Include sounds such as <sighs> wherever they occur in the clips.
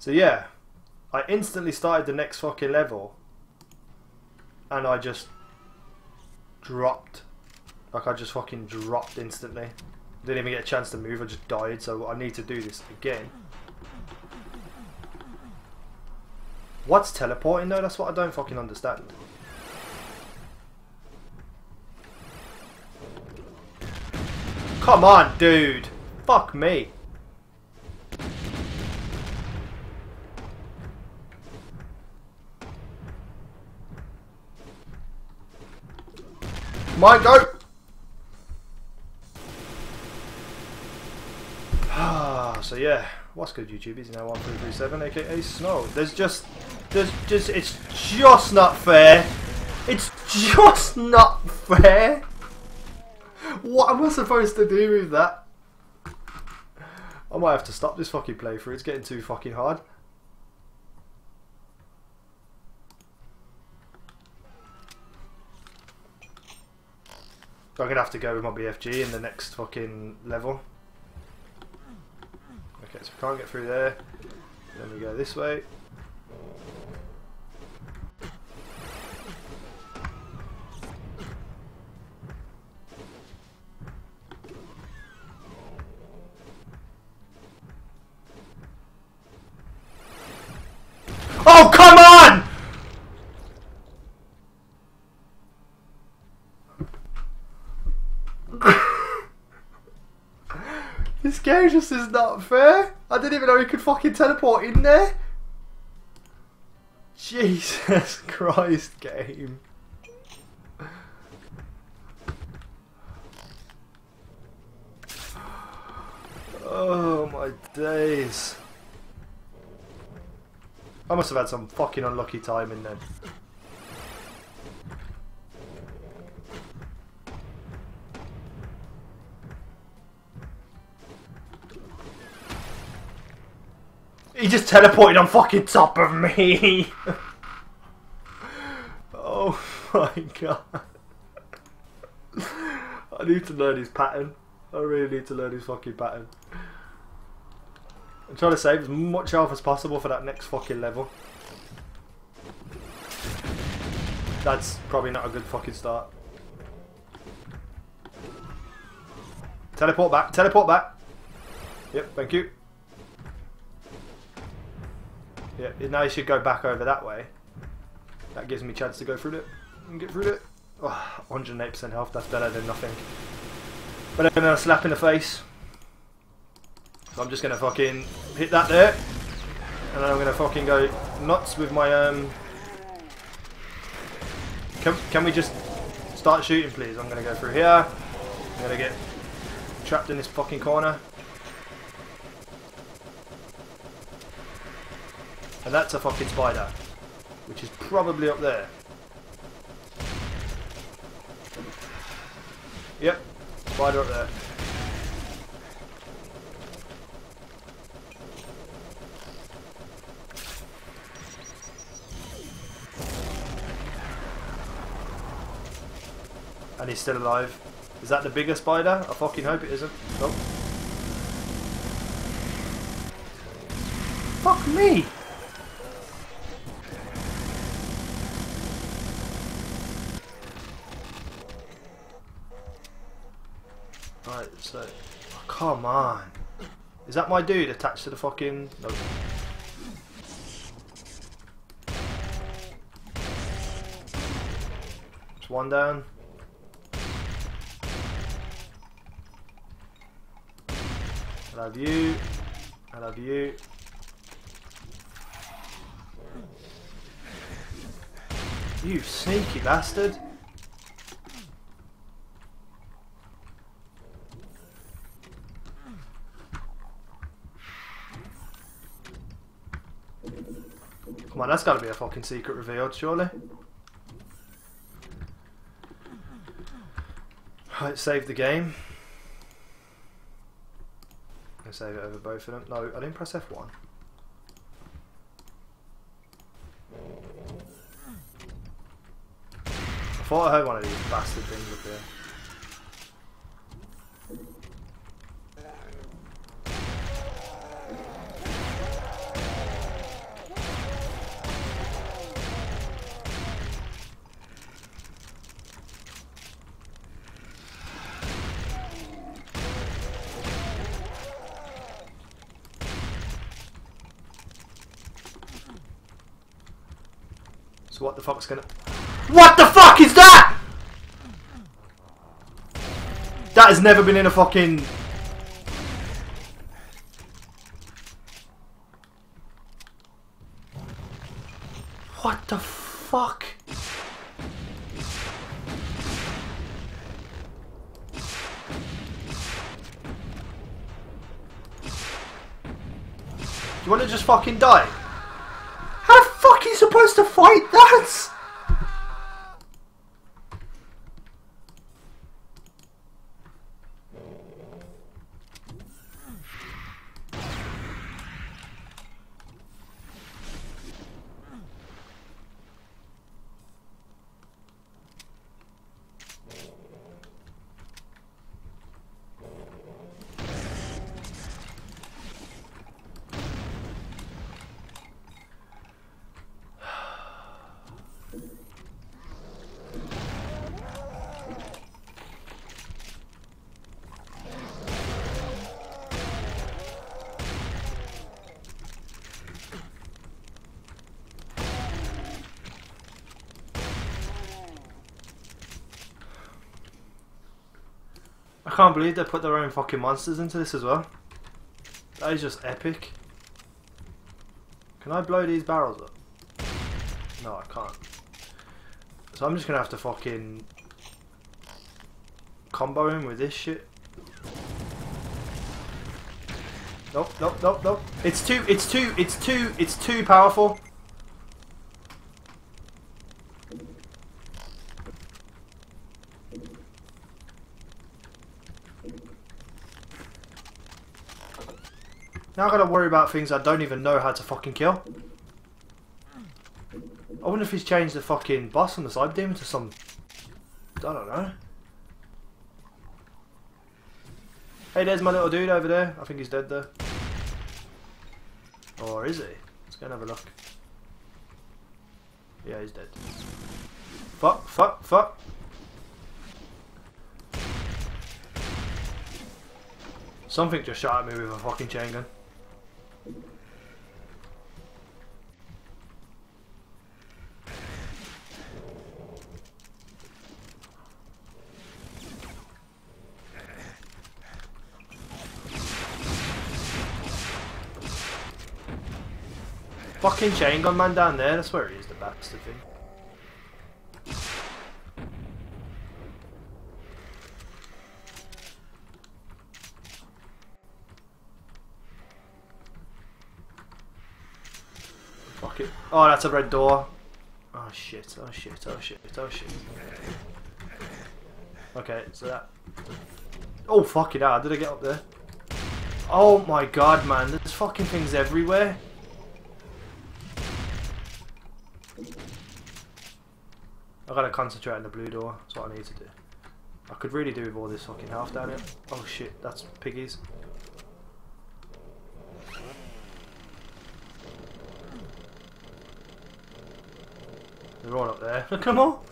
So yeah, I instantly started the next fucking level, and I just dropped. Like I just fucking dropped instantly. Didn't even get a chance to move. I just died. So I need to do this again. What's teleporting though? That's what I don't fucking understand. Come on, dude. Fuck me. Might go. Ah, so yeah, what's good, YouTube? Easynow one three three seven, aka Snow. There's just, there's just, it's just not fair. It's just not fair. What am I supposed to do with that? I might have to stop this fucking playthrough. It's getting too fucking hard. I'm gonna have to go with my BFG in the next fucking level. Okay, so can't get through there. Then we go this way. Oh, come on! this game just is not fair. I didn't even know he could fucking teleport in there. Jesus <laughs> Christ, game. Oh my days. I must have had some fucking unlucky timing then. He just teleported on fucking top of me! <laughs> oh my god. I need to learn his pattern. I really need to learn his fucking pattern. I'm trying to save as much health as possible for that next fucking level. That's probably not a good fucking start. Teleport back, teleport back. Yep, thank you. Yeah, now you should go back over that way. That gives me chance to go through it and get through it. Oh, 108% health, that's better than nothing. But than a slap in the face. So I'm just gonna fucking hit that there. And then I'm gonna fucking go nuts with my um Can can we just start shooting please? I'm gonna go through here. I'm gonna get trapped in this fucking corner. And that's a fucking spider. Which is probably up there. Yep. Spider up there. And he's still alive. Is that the bigger spider? I fucking hope it isn't. Nope. Fuck me! Come on. Is that my dude attached to the fucking... No. Just one down. I love you. I love you. You sneaky bastard. Come on, that's got to be a fucking secret revealed, surely. Right, save the game. I save it over both of them. No, I didn't press F1. I thought I heard one of these bastard things up here. Fuck's gonna... What the fuck is that?! That has never been in a fucking... What the fuck? You wanna just fucking die? To fight that? I can't believe they put their own fucking monsters into this as well. That is just epic. Can I blow these barrels up? No, I can't. So I'm just gonna have to fucking combo him with this shit. Nope, nope, nope, nope. It's too, it's too, it's too, it's too powerful. Now I gotta worry about things I don't even know how to fucking kill. I wonder if he's changed the fucking boss on the Cyberdemon to some... I don't know. Hey, there's my little dude over there. I think he's dead though. Or is he? Let's go and have a look. Yeah, he's dead. Fuck, fuck, fuck. Something just shot at me with a fucking chain gun. Fucking chain gun man down there, that's where he is, the bastard thing. Fuck it. Oh, that's a red door. Oh shit, oh shit, oh shit, oh shit. Okay, so that... Oh fuck it hell, did I get up there? Oh my god man, there's fucking things everywhere. I gotta concentrate on the blue door. That's what I need to do. I could really do with all this fucking health down here. Oh shit, that's piggies. They're all up there. Look at them all.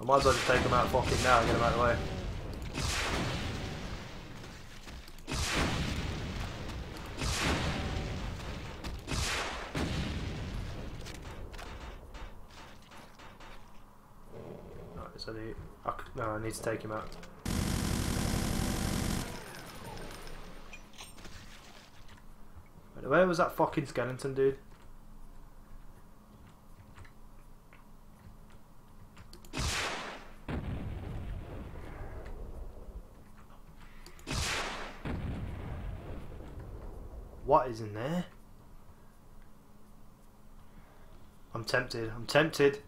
I might as well just take them out fucking now and get them out of the way. so the I, need to take him out. Where was that fucking skeleton dude? What is in there? I'm tempted. I'm tempted.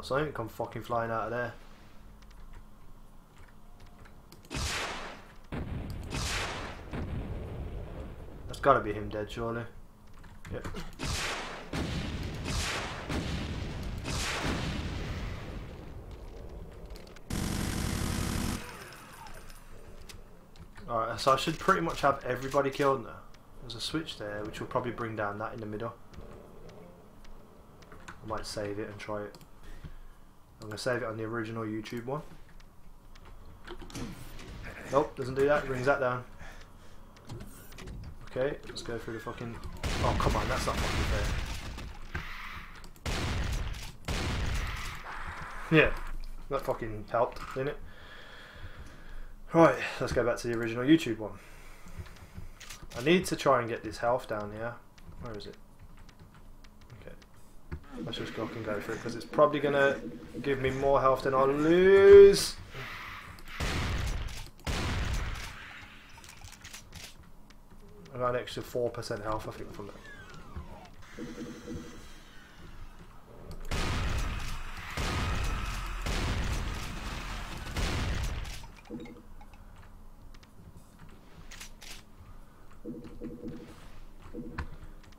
What, something come fucking flying out of there? That's gotta be him dead, surely. Yep. Alright, so I should pretty much have everybody killed now. There's a switch there, which will probably bring down that in the middle. I might save it and try it. I'm going to save it on the original YouTube one. Nope, doesn't do that. Brings that down. Okay, let's go through the fucking... Oh, come on, that's not fucking fair. Yeah, that fucking helped, didn't it? Right, let's go back to the original YouTube one. I need to try and get this health down here. Where is it? Let's just go and go for it because it's probably going to give me more health than I'll lose. I got an extra 4% health, I think, from that.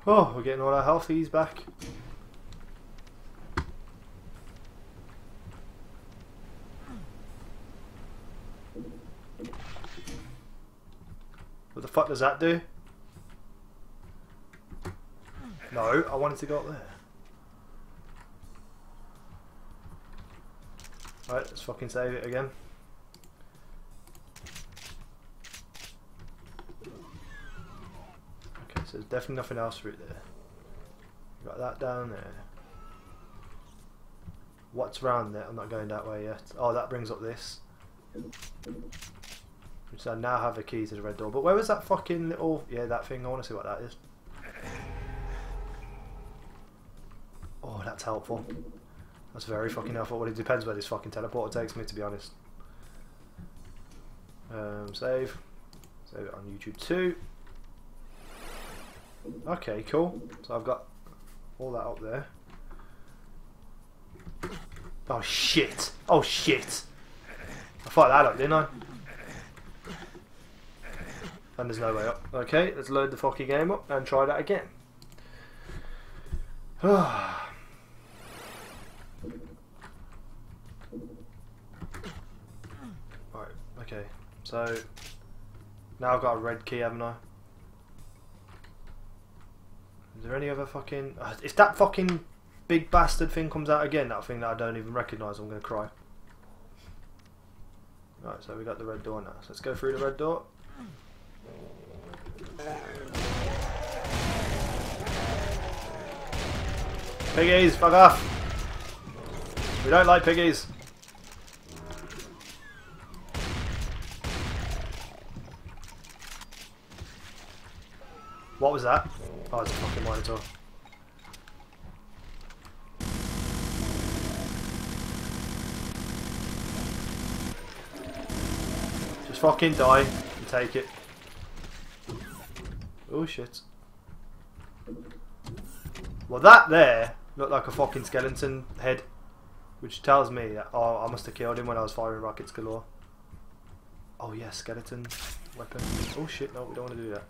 Oh, we're getting all our healthies back. Fuck does that do? No, I wanted to go up there. Right, let's fucking save it again. Okay, so there's definitely nothing else through there. Got that down there. What's around there? I'm not going that way yet. Oh, that brings up this. Which I now have a key to the red door. But where was that fucking little... Yeah, that thing. I want to see what that is. Oh, that's helpful. That's very fucking helpful. Well, it depends where this fucking teleporter takes me, to be honest. Um, save. Save it on YouTube too. Okay, cool. So I've got all that up there. Oh shit! Oh shit! I fucked that up, didn't I? And there's no way up. Okay, let's load the fucking game up and try that again. <sighs> right, okay. So now I've got a red key, haven't I? Is there any other fucking... Uh, if that fucking big bastard thing comes out again, that thing that I don't even recognise, I'm going to cry. Right, so we got the red door now. So let's go through the red door. Piggies, fuck off! We don't like piggies. What was that? Oh, it's a fucking monitor. Just fucking die and take it. Oh shit. Well that there looked like a fucking skeleton head. Which tells me that oh I must have killed him when I was firing rockets galore. Oh yeah, skeleton weapon. Oh shit, no, we don't want to do that.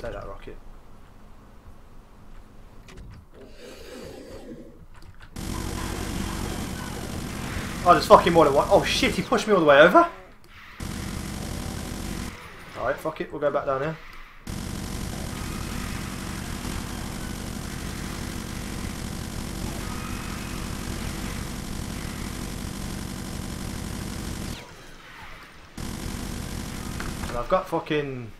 Take that rocket. Oh, there's fucking more than one. Oh shit, he pushed me all the way over. Alright, fuck it, we'll go back down here. Got fucking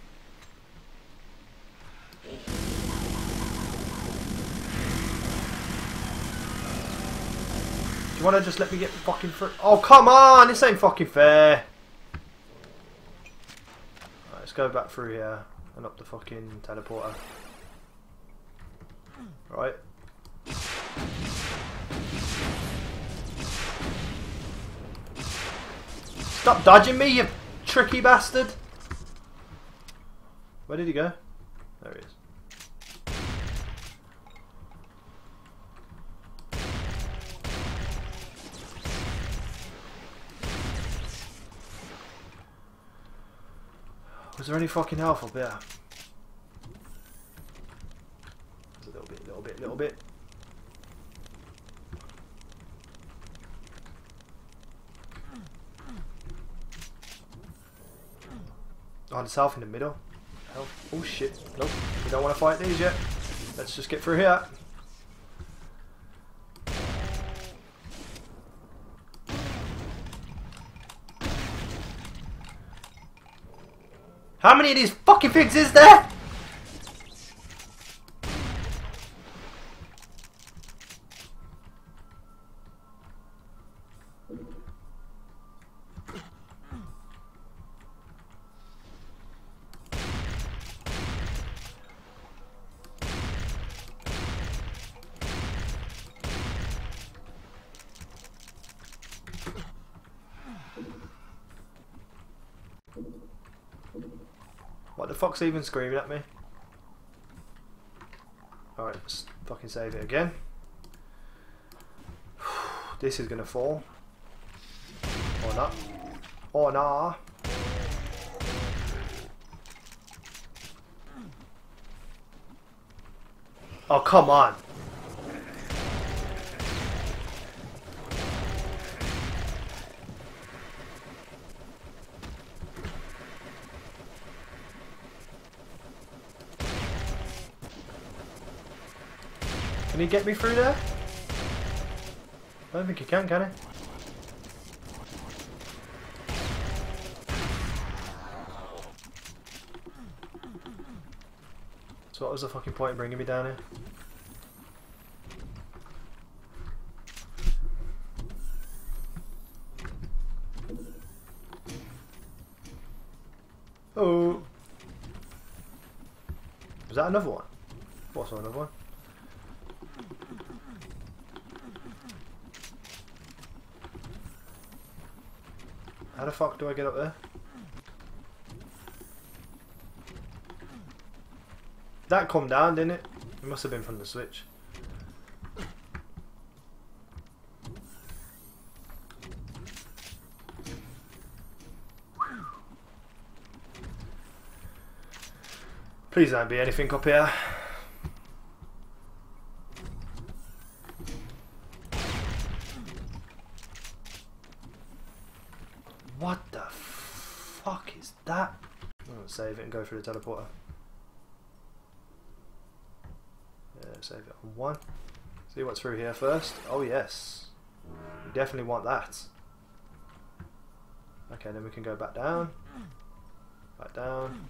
you want to just let me get fucking through? Oh, come on! This ain't fucking fair. Right, let's go back through here and up the fucking teleporter. Right. Stop dodging me, you tricky bastard! Where did he go? There he is. Was there any fucking health up here? There's a little bit, a little bit, a little bit. Oh, there's health in the middle. Health. Oh shit. Nope. We don't want to fight these yet. Let's just get through here. How many of these fucking pigs is there? Even screaming at me? Alright, let's fucking save it again. <sighs> This is gonna fall. Or not. Or nah. Oh, come on. Can he get me through there? I don't think he can, can he? So what was the fucking point of bringing me down here? Oh. Was that another one? What's another one? How the fuck do I get up there? That come down, didn't it? It must have been from the switch. Please don't be anything up here. What the fuck is that? I'm save it and go through the teleporter. Yeah, save it on one. See what's through here first. Oh yes. We definitely want that. Okay, then we can go back down. Back down.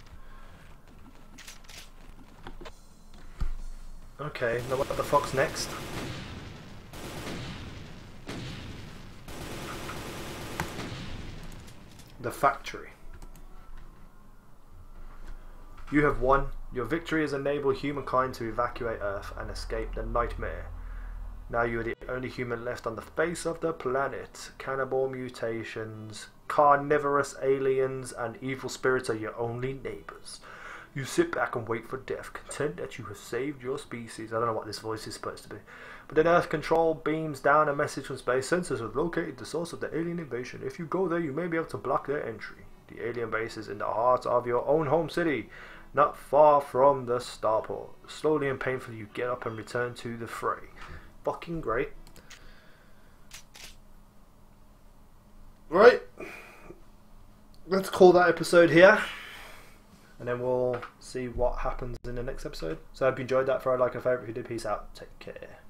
Okay, now what about the fox next? The factory. You have won. Your victory has enabled humankind to evacuate Earth and escape the nightmare. Now you are the only human left on the face of the planet. Cannibal mutations, carnivorous aliens, and evil spirits are your only neighbors. You sit back and wait for death, content that you have saved your species. I don't know what this voice is supposed to be. But then Earth Control beams down a message from space. Sensors have located the source of the alien invasion. If you go there, you may be able to block their entry. The alien base is in the heart of your own home city, not far from the starport. Slowly and painfully, you get up and return to the fray. Fucking great. Right. Let's call that episode here and then we'll see what happens in the next episode. So I hope you enjoyed that. A like a favourite, if you did, peace out. Take care.